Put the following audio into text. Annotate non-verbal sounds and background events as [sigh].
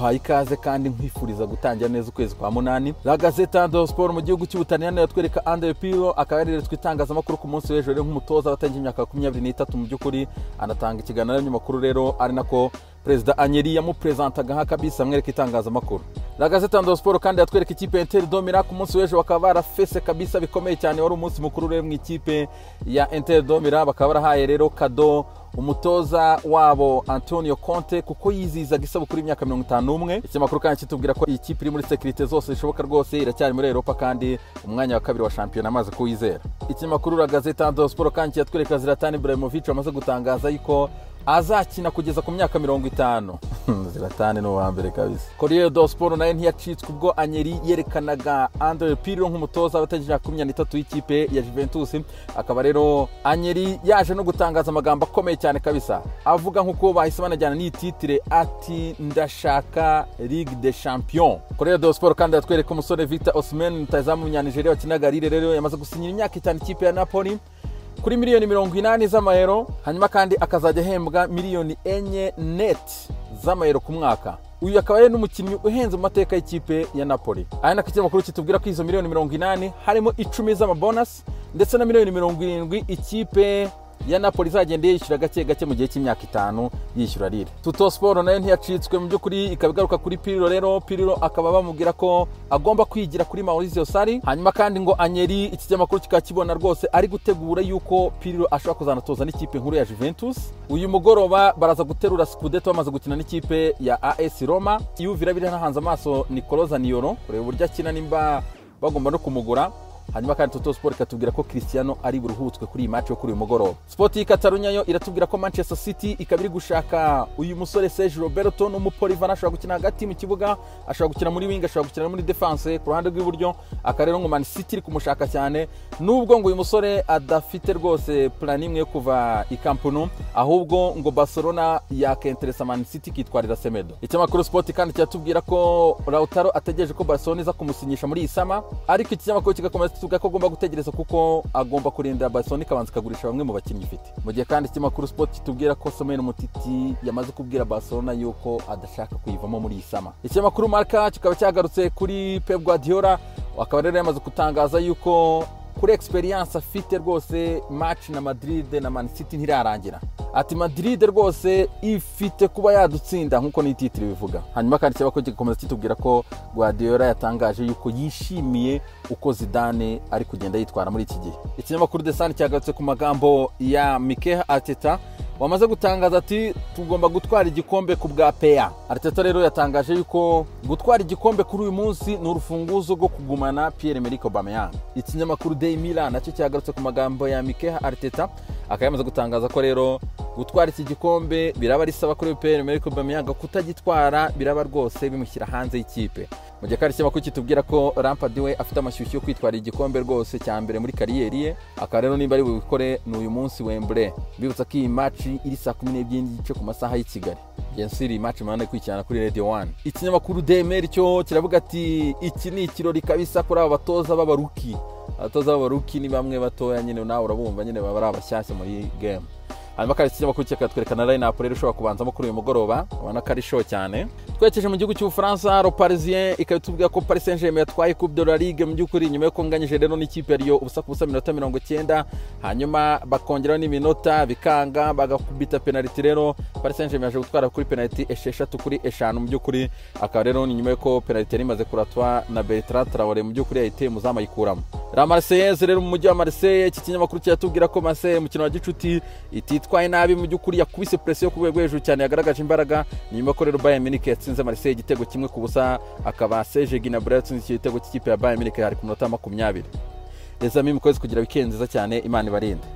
nguhaye ikaze kandi nkwifuriza gutangira neza ukwezi kwa munani. La gazeta do sport mu gihugu cy'ubutaliyani yatwereka andre piro akaba yareretswe itangazamakuru ku munsi w'ejo rero nk'umutoza watangiye imyaka makumyabiri n'itatu mu by'ukuri. Anatanga ikiganiro n'abanyamakuru rero ari nako perezida anyeri yamuperezantaga nka kabisa amwereka itangazamakuru. La gazeta do sport kandi yatwereka ikipe ya inter domira ku munsi w'ejo bakaba barafese kabisa bikomeye cyane. Wari umunsi mukuru rero mu ikipe ya inter domira bakaba barahaye rero kado umutoza wabo antonio conte kuko yizihizaga isabukuru y'imyaka mirongo itanu n'umwe. Ikinyamakuru kandi kitubwira ko iyi kipe iri muri sekirite zose zishoboka rwose iracyari muri eropa kandi umwanya wa kabiri wa shampiyona amaze kuwizera. Ikinyamakuru la gazeta do sport kandi kiyatwereka ziratani ibrahimovic wamaze gutangaza yuko azakina kugeza ku myaka mirongo itanu. [laughs] Ziratani ni mbere kabisa. Koriyeri do siporo na yo ntiyacitswe ubwo anyeri yerekanaga andre piro nk'umutoza w'abategeka makumyabiri n'itatu y'ikipe ya juventus. Akaba rero anyeri yaje no gutangaza amagambo akomeye cyane kabisa. Avuga nk'uko bahise banajyana n'iyi titire ati ndashaka ligue de champion koriyeri do siporo kandi yatwereka umusore victor osimhen rutayizamu w'umunyanigeriya wakinaga rire rero yamaze gusinyira imyaka itanu ikipe ya napoli. Kuri miliyoni mirongo inani z'amayero hanyuma kandi akazajya ahembwa miliyoni enye neti z'amayero ku mwaka. Uyu akaba ari n'umukinnyi uhenze mu mateka y'ikipe ya napoli. Aya nako ikinyamakuru kitubwira ko izo miliyoni mirongo inani harimo icumi z'amabonasi ndetse na miliyoni mirongo irindwi ikipe ya napoli izagenda yishyura gake gake mu gihe cy'imyaka itanu yishyura rire tuto siporo na yo ntiyacitswe mu by'ukuri ikaba igaruka kuri piriro rero. Piriro akaba bamubwira ko agomba kwigira kuri maurizio sari hanyuma kandi ngo anyeri iki kinyamakuru kikaba kibona rwose ari gutegura yuko piriro ashobora kuzanatoza n'ikipe nkuru ya juventus. Uyu mugoroba baraza guterura sikudeto bamaze gukina n'ikipe ya as roma. Yuvira biri hahanze amaso nicolo zaniyoro kureba uburyo akina nimba bagomba no kumugura. Hanyuma kandi toto siporo ikatubwira ko christiano ari buruhutswe kuri iyi match yo kuri uyu mugoroba. Sport y'ikatarunya yo iratubwira ko manchester city ikaba iri gushaka uyu musore serge roberto n'umupolivan ashobora gukina hagati mu kibuga ashobora gukina muri wing ashobora gukina muri defense. Ku ruhande rw'iburyo akaba rero ngo man city iri kumushaka cyane. Nubwo ngo uyu musore adafite rwose plan imwe yo kuva i kampunu ahubwo ngo barcelona yakenteresa man city ikitwarira semedo. Ikinyamakuru sport kandi kiratubwira ko lautaro ategereje ko barcelona iza kumusinyisha muri iyi sama ariko ikinyamakuru kigakomeza tuvuga ko agomba gutegereza kuko agomba kurindira barcelona ikabanza ikagurisha bamwe mu bakinnyi ifite. Mu gihe kandi ikinyamakuru sport kitubwira ko someni mutiti yamaze kubwira barcelona yuko adashaka kuyivamo muri iyi sama ikinyamakuru marka kikaba cyagarutse kuri pep guardiola akaba rero yamaze gutangaza yuko kuri experience afite rwose match na madrid na man city ntirarangira. Ati madrid rwose ifite kuba yadutsinda nk'uko n'ititiri bivuga. Hanyuma kandi ko gikomeza kitubwira ko guardiola yatangaje yuko yishimiye uko zidane ari kugenda yitwara muri iki gihe. Ikinyamakuru de sani cyagarutse ku magambo ya mikeha ateta wamaze gutangaza ati tugomba gutwara igikombe ku bwa peya ariteta rero yatangaje yuko gutwara igikombe kuri uyu munsi ni urufunguzo rwo kugumana pierre emerick aubameyang. Ikinyamakuru day milan na cyo cyagarutse ku magambo ya mikeha ariteta akaba yamaze gutangaza ko rero gutwara iki gikombe biraba risaba kuri pierre emerick aubameyang kutagitwara biraba rwose bimushyira hanze y'ikipe. Mu gihe kandi ikinyamakuru kitubwira ko rampard we afite amashyushyu yo kwitwara igikombe rwose cya mbere muri kariyeri ye? Akaba rero nimba ari bubikore ni uyu munsi wembure bibutsa ko iyi maci iri saa kumi n'ebyiri n'igice ku masaha y'i kigali. Gensiri iyi maci murabona ikurikirana kuri radio one. Ikinyamakuru demeri cyo kiravuga ati iki ni ikirori kabisa kuri aba batoza b'abaruki. Abatoza b'abaruki ni bamwe batoya nyine nawe urabumva nyine baba ari abashyashya muri game. Hanyuma kandi ikinyamakuru kikatwerekana line up rero ushobora kubanzamo kuri uyu mugoroba ubona ko ari show cyane. Twerekeje mu gihugu cy'ubufaransa ro parisien ikaba itubwira ko paris saint germain yatwaye coupe de la ligue mu by'ukuri nyuma yo kunganyije rero n'ikipe yariyo ubusa ku busa minota mirongo icyenda hanyuma bakongeraho n'iminota bikanga bagakubita penaliti rero. Paris saint germain yaje gutwara kuri penaliti esheshatu kuri eshanu mu by'ukuri. Akaba rero ni nyuma y'uko penaliti yari imaze kuratwa na bertrand traore mu by'ukuri yahiteye umuzamu ayikuramo. La marseillaise rero mu mujyi wa marseille iki kinyamakuru kiratubwira ko marseille umukino wa gicuti ititwaye nabi mu by'ukuri yakubise presiyo ku rwego hejuru cyane yagaragaje imbaraga. Nyuma ko rero bayern munich yatsinze marseille igitego kimwe ku busa akaba seje ginabura yatsinze iki gitego cy'ikipe ya bayern munich hari ku minota makumyabiri. Rezami mukwezi kugira wikendi nziza cyane imana ibarinde.